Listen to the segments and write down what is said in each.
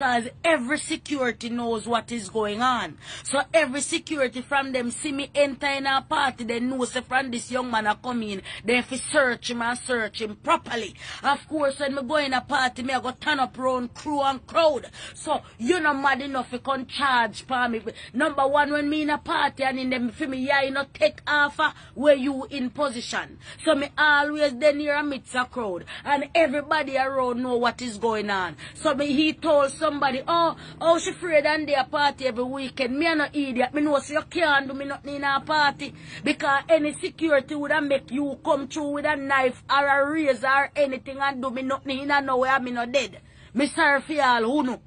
because every security knows what is going on. So every security from them see me enter in a party, they know from this young man a come in, they to search him and search him properly. Of course, when me go in a party, me I go turn up round crew and crowd. So you know mad enough you can charge for me. Number one, when me in a party and in them for me, yeah, you know take off uh, where you in position. So me always then near a midst a crowd and everybody around know what is going on. So me he told somebody, oh, oh, she afraid and they a party every weekend. Me a no idiot. Me know so you can't do me nothing in a party. Because any security would have make you come through with a knife or a razor or anything and do me nothing in a nowhere me no dead. Me sorry for y'all who know.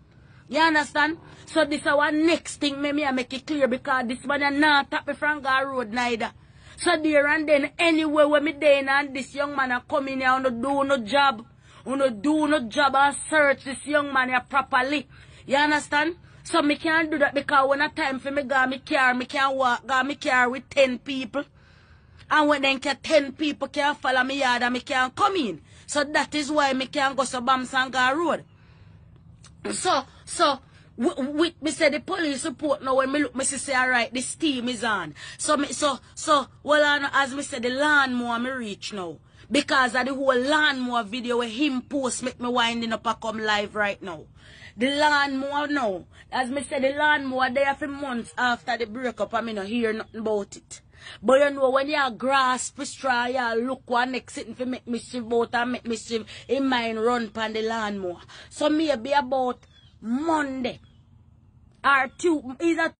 You understand? So this is our next thing me, me make it clear because this man a not tap me from God road neither. So there and then anywhere where me there and this young man a come in here and do no job. Uno do no job and search this young man here properly. You understand? So me can't do that because when a time for me go me car, me can't walk, go me car with 10 people. And when then can 10 people can follow me yard and me can't come in. So that is why me can't go to Bamsanga Road. So, so, with me say the police report now when me look me say alright the steam is on. So me so so well as me say the lawnmower me reach now. Because of the whole lawnmower video where him post make me winding up and come live right now. The lawnmower now, as me say the lawnmower there for months after the breakup I me no hear nothing about it. But you know when you grasp the straw, you look one next sitting for make me shift out and make me shift in mind run pan the lawnmower. So maybe about Monday or two, either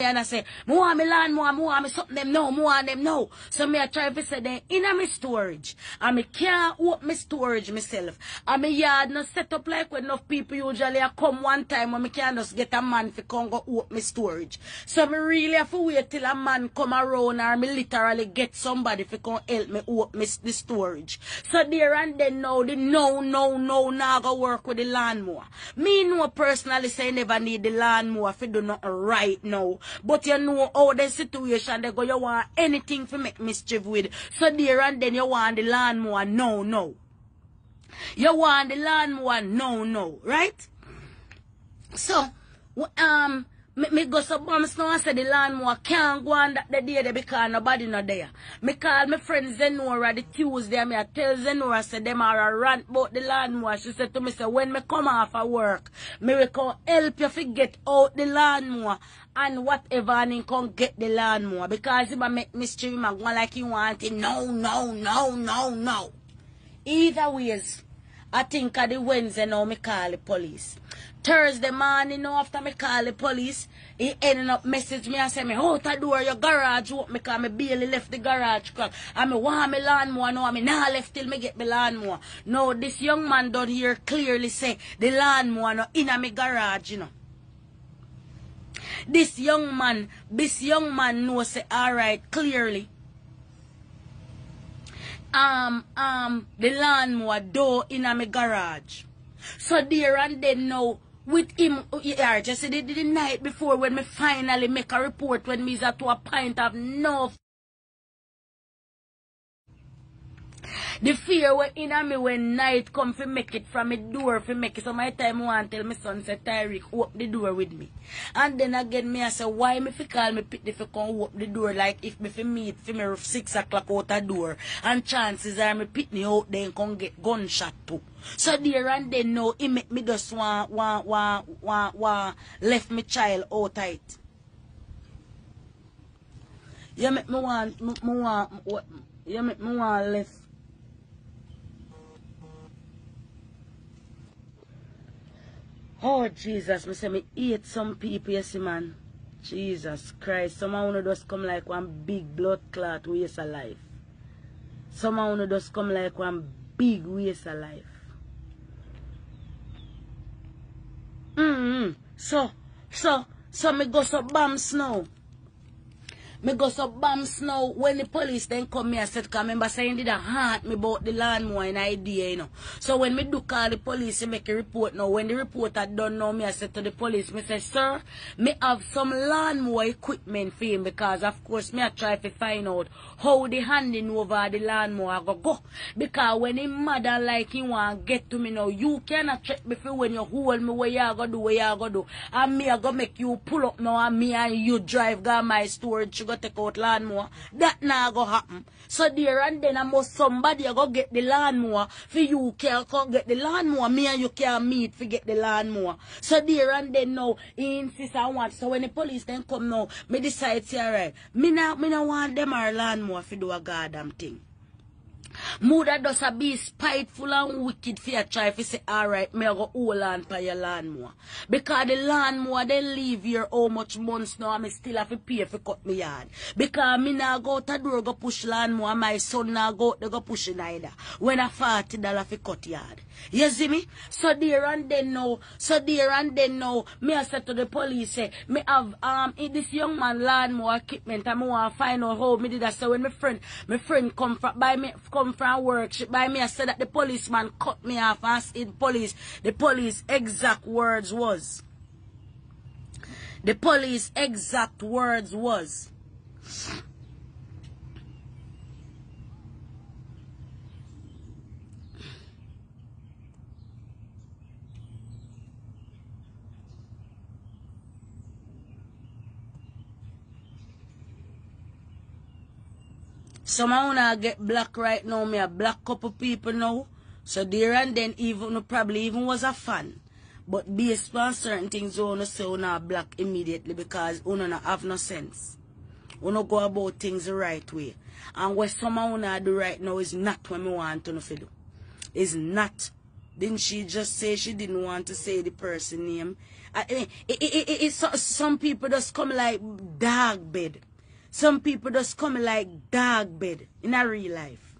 and I say, more me land, more, more me something them now, more them now. So me I try to say them in a me storage. And me can't open me storage myself. And me yard no set up like when enough people usually a come one time when me can't just get a man to come go open me storage. So me really have to wait till a man come around or me literally get somebody to come help me open me the storage. So there and then now the no, no, no, now go work with the lawnmower. Me know personally say never need the lawnmower if you do nothing right now. But you know how the situation they go, you want anything to make mischief with. So there and then you want the lawnmower, no, no. You want the lawnmower, no, no, right? So, um, me, me go so bums now and say the lawnmower can't go on that the day there because nobody not there. Me call my friend Zenora the Tuesday and me I tell Zenora say them are a rant about the lawnmower. She said to me say when me come off of work, me will come help you to get out the lawnmower and whatever and he come get the lawnmower because if I make mystery man go like he want it. No, no, no, no, no. Either ways, I think of the Wednesday now me call the police. Thursday morning now after me call the police, he ended up message me and say me out the door your garage open because me barely left the garage crack. And me want me lawnmower now and me nah left till me get me lawnmower. No, this young man down here clearly say the lawnmower no in a me garage, you know. This young man, this young man knows say alright clearly. Um, um, the lawnmower door in a me garage. So there and then now, with him, yeah, just the, the night before when me finally make a report when me is at to a pint of no The fear when in me when night come fi make it from a door fi make it. So my time want tell my son say Tyreek open the door with me. And then again me I say why me fi call me pick fi come open the door like if me fi meet fi me six o'clock out the door. And chances are me pick me out then come get gunshot too. So there and then now he make me just want want want want want left me child out tight. You make me want me, me want you make me want left Oh, Jesus, me say me eat some people, see, man. Jesus Christ. Some of just come like one big blood clot waste of life. Some of just come like one big waste of life. Mm -hmm. So, so, so me go so bumps now. Me go so bumps now when the police then come me I said cause remember saying did a haunt me about the lawnmower in idea, you know. So when me do call the police and make a report now, when the report had done now, me I said to the police, me say, Sir, me have some lawnmower equipment for him because of course me I try to find out how the handing over the lawnmower go go. Because when him mother like he want get to me now, you cannot check me for when you hold me where you go do, where you go do. And me I go make you pull up now and me and you drive go my storage go take out lawnmower. That now go happen. So there and then I must somebody I go get the lawnmower for you can come get the lawnmower. Me and you can meet for get the lawnmower. So there and then now he insist I want. So when the police then come now, me decide say alright. Me now me now want them our lawnmower for do a goddamn thing. Mother does a be spiteful and wicked for your try to say, alright, me I go hold on for your lawnmower. Because the lawnmower they leave here how much months now and me still have to pay for cut me yard. Because me now go to door go push lawnmower, my son now go they go push it either. When a forty dollar for cut yard. You see me? So there and then now, so there and then now, me I said to the police, say, me have um this young man lawnmower equipment and me want to find out how me did that. So when my friend, my friend come from by me come from work, she by me I said that the policeman cut me off and in police, the police exact words was. The police exact words was. Some of wanna get black right now, me a black couple people now. So there and then even probably even was a fan. But based on certain things you wanna say una black immediately because una not have no sense. Una go about things the right way. And what some of una do right now is not what me want to do. Is not. Didn't she just say she didn't want to say the person name? I mean, it, it, it, it, so- some people just come like dog bed. Some people just come like dog bed in a real life.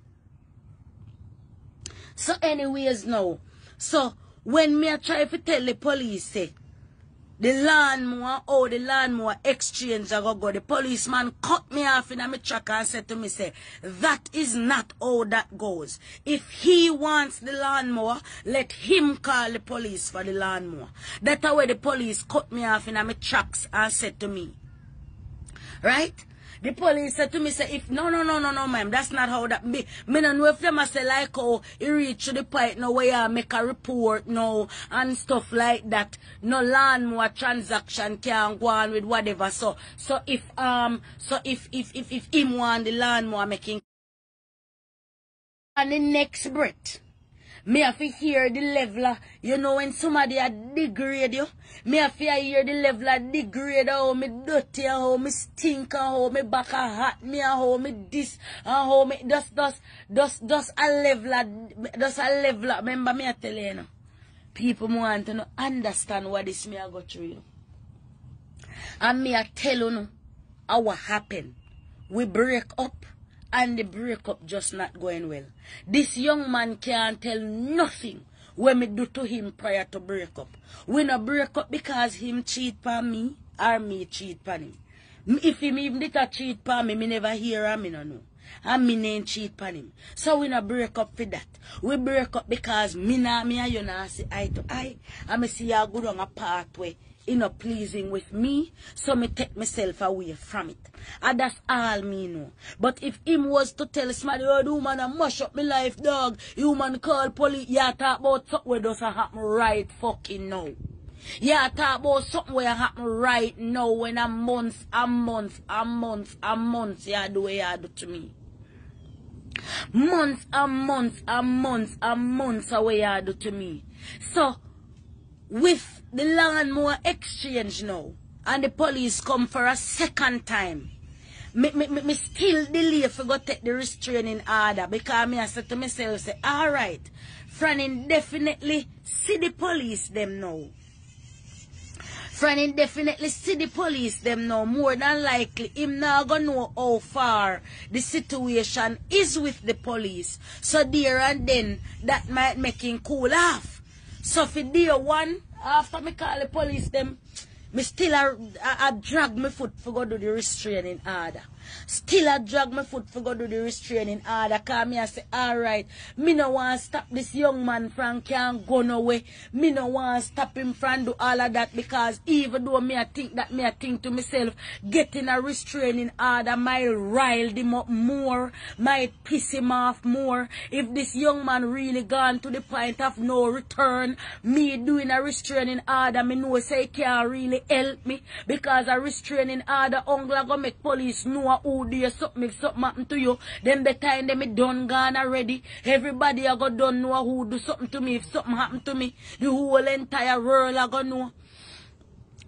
So anyways now, so when me I try to tell the police say, the lawnmower, oh the lawnmower exchange I go go, the policeman cut me off in my truck and said to me say, that is not how that goes. If he wants the lawnmower, let him call the police for the lawnmower. That's how the police cut me off in my tracks and said to me, Right? The police said to me, say, if no, no, no, no, no, ma'am, that's not how that be. Me no know if them a say like how you reach to the point now where you make a report now and stuff like that. No lawnmower transaction can go on with whatever. So, so if um, so if if if if him want the lawnmower making and the next breath. Me have to hear the leveler. You know when somebody a degrade you. Me have to hear the leveler degrade how me dirty and how me stink and how me back a hot me and how me this and how me just just just just a leveler just a leveler. Remember me I tell you, you know. People want to know, understand what this me I go through. You. And me I tell you know, how what happened. We break up and the breakup just not going well. This young man can't tell nothing when me do to him prior to breakup. We no break up because him cheat on me or me cheat on him. If him even did a cheat on me, me never hear and me no know. And me name cheat on him. So we no break up for that. We break up because me na me and you na see eye to eye. And me see you go down a pathway you know, pleasing with me, so me take myself away from it. And that's all me know. But if him was to tell somebody, oh, woman a mash up my life, dog, you man call police, yeah, talk about something where does happen right fucking now. Yeah, talk about something where happen right now when a month, a month, a month, a month, yeah, do what you do to me. Months and months and months and months away you do to me. So, with the lawnmower exchange now, and the police come for a second time, me, me, me, me still delay for go take the restraining order because me I said to myself, say, alright, Franny definitely see the police them now. Franny definitely see the police them now. More than likely, him now gonna know how far the situation is with the police. So there and then, that might make him cool off. So for day one, after me call the police them, Me still a, a, a drag my foot for go do the restraining order. Still I drag my foot for go do the restraining order. Cause me I say, alright, me no want stop this young man from can't go nowhere. Me no want stop him from do all of that because even though me I think that me I think to myself, getting a restraining order might rile him up more, might piss him off more. If this young man really gone to the point of no return, me doing a restraining order, me know say can't really help me because a restraining order only go make police know who do something something happen to you. Then the time them me done gone already. Everybody I go done know who do something to me if something happen to me. The whole entire world I go know.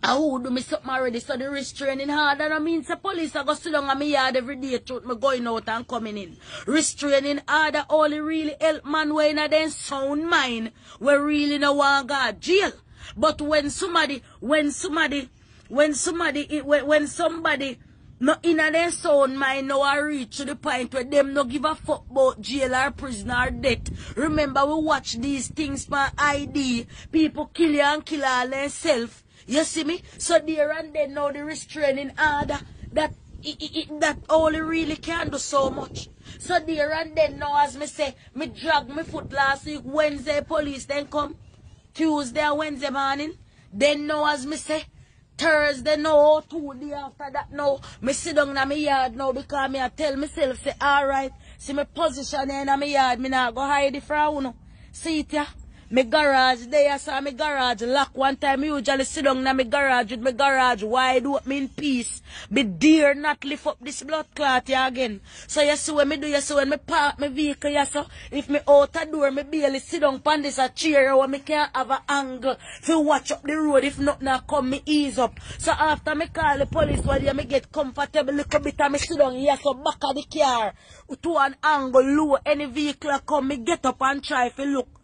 I who do me something already, so the restraining hard. And I mean, the police are go sit down on me yard every day, truth me going out and coming in. Restraining order only really help man when I a sound mind, we really no want God jail. But when somebody, when somebody, when somebody, when somebody, no in a their sound mind now I reach to the point where them no give a fuck about jail or prison or death. Remember we watch these things for ID. People kill you and kill all themselves. You see me? So there and then now the restraining order that it, it, that only really can do so much. So there and then now as me say, me drag me foot last week, Wednesday police then come. Tuesday Wednesday morning. Then now as me say, Thursday no, two day after that no. me sit down in my yard now because me I tell myself say, alright, see my position in my yard, me not go hide it from you. See it ya? My garage there, saw my garage lock one time. usually sit down in my garage with my garage wide open in peace. Be dear not lift up this blood clot here again. So you see when me do, you see when me park my vehicle, you see, if me out a door, me barely sit down on this a chair where me can't have an angle to watch up the road if nothing come me ease up. So after me call the police, while you me get comfortable little bit and me sit down here so back of the car to an angle low, any vehicle come, me get up and try to look.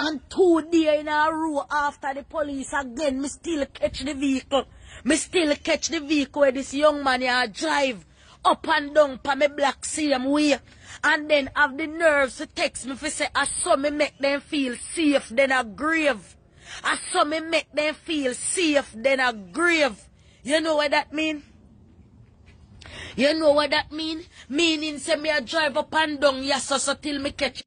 And two days in a row after the police again, me still catch the vehicle. Me still catch the vehicle where this young man here drive up and down pa me black same way. And then have the nerves to text me for say, I saw me make them feel safe than a grave. I saw me make them feel safe than a grave. You know what that mean? You know what that mean? Meaning say me a drive up and down, yes, so, so till me catch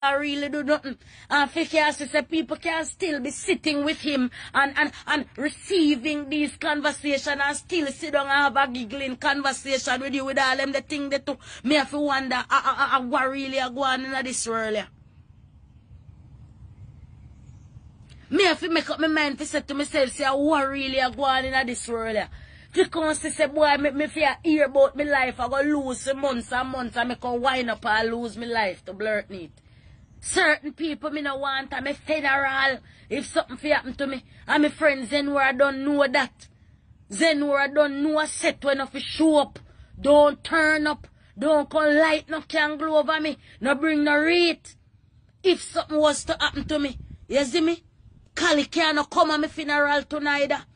I really do nothing. And Fikia say people can still be sitting with him and, and, and receiving these conversations and still sit down and have a giggling conversation with you with all them the thing they do. Me have to wonder uh, I, uh, what really are going on in this world. Yeah. Me have to make up my mind to say to myself, say what really are going on in this world. Yeah. Because say, boy, me, me fear hear about my life, I go lose months and months and me can wind up and lose my life to blurt it. Certain people me no want I'm a federal. If something happen to me, and my friends then where I don't know that. Then where I don't know a set when I show up. Don't turn up. Don't come light no can glow over me. No bring no rate. If something was to happen to me, you see me? Kali can't come at my funeral tonight. Ah.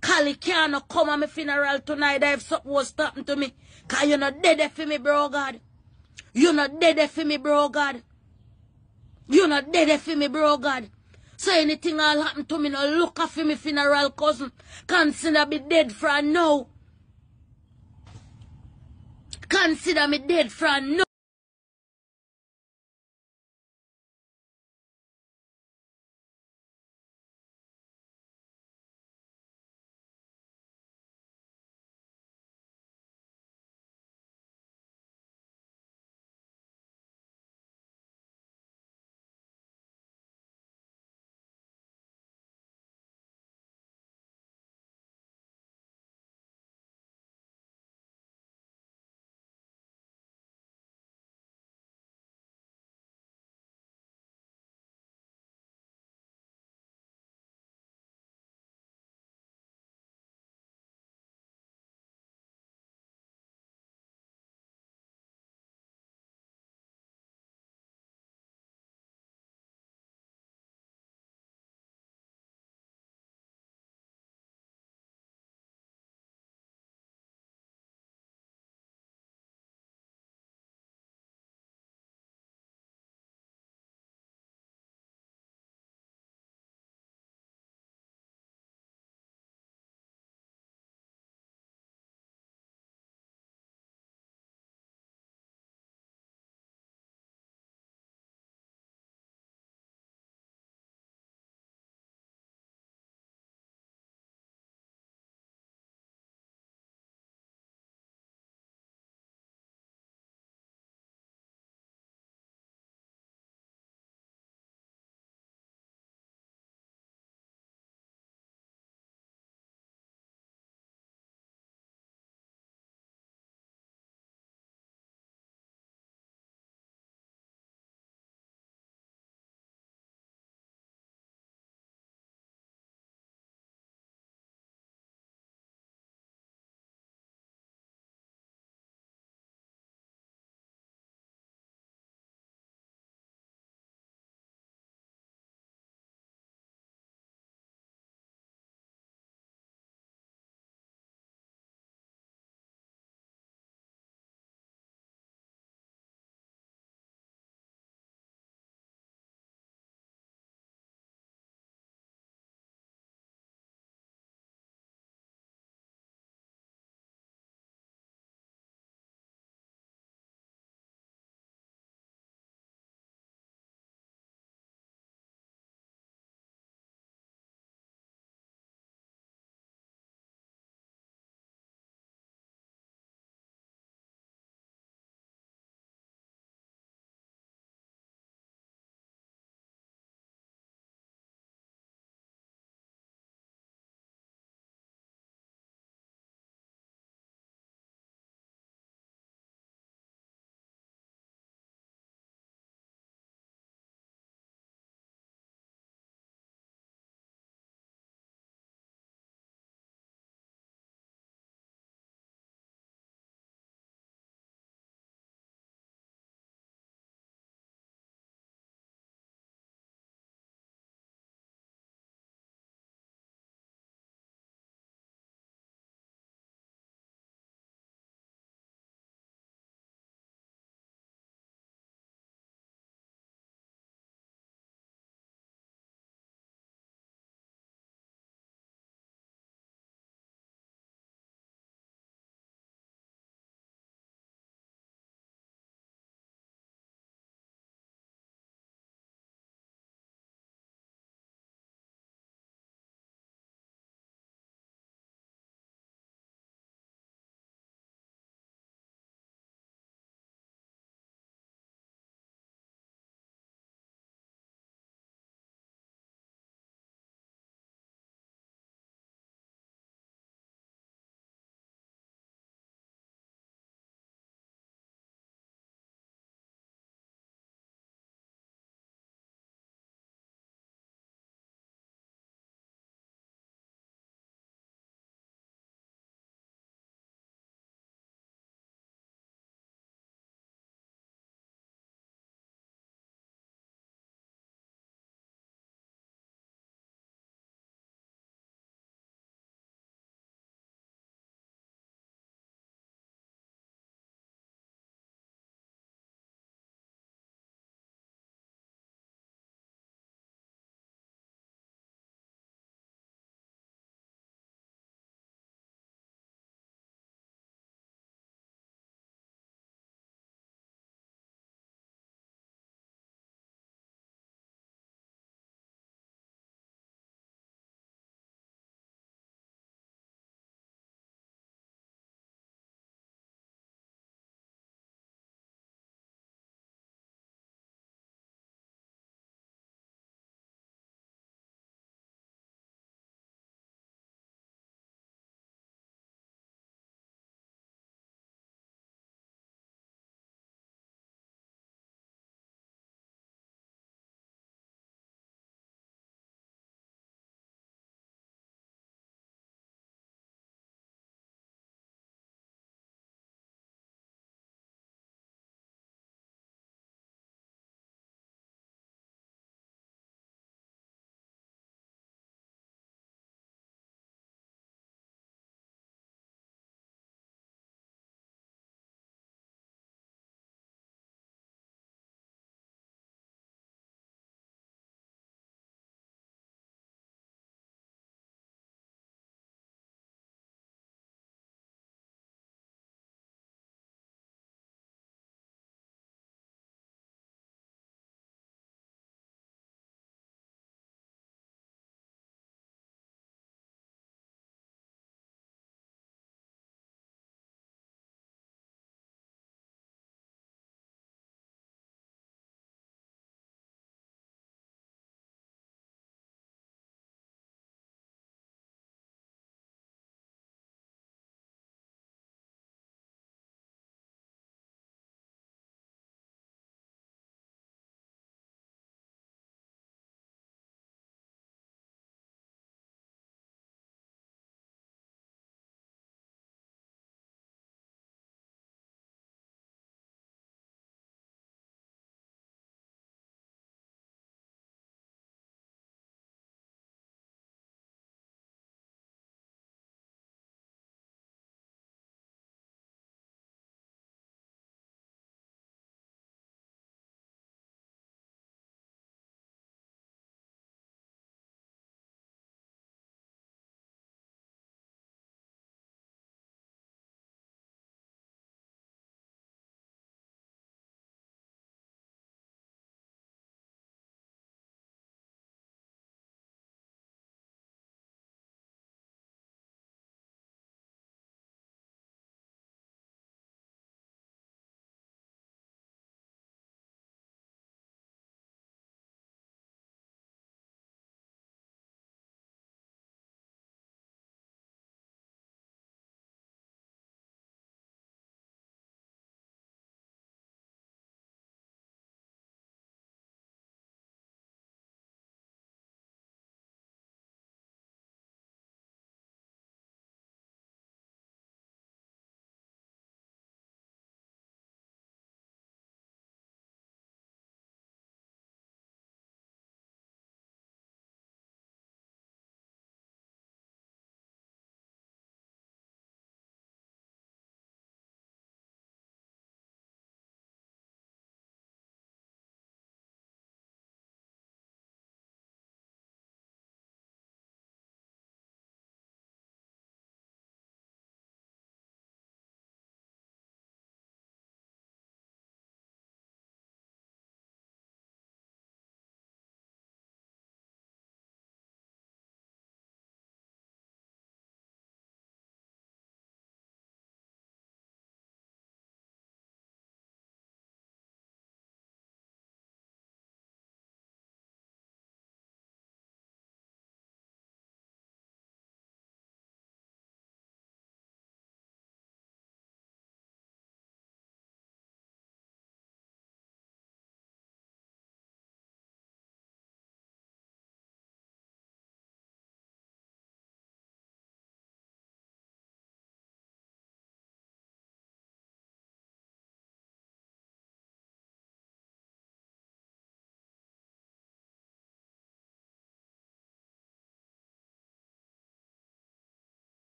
Kali can't come at my funeral tonight ah, if something was to happen to me. Cause you're not dead for me, bro God. You're not dead for me, bro God. You're not dead for me, bro, God. So anything will happen to me, no look for me funeral cousin. Consider me dead for now. Consider me dead for now.